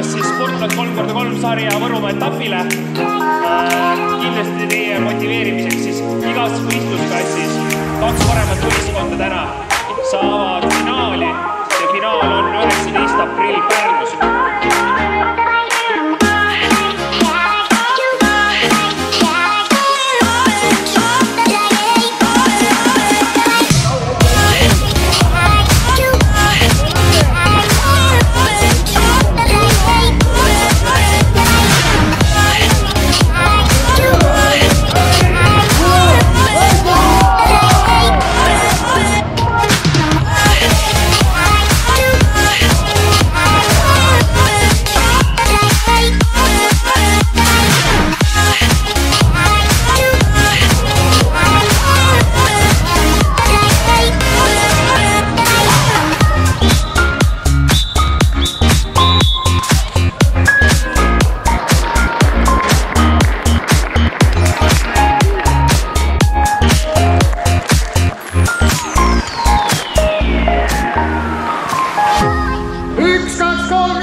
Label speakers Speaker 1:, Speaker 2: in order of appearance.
Speaker 1: kutsunud kolm korda kolm sarja Võrumaa etapile. kindlasti teie motiveerimiseks siis igas võistlusklassis kaks paremat võistkonda täna saavad Oh.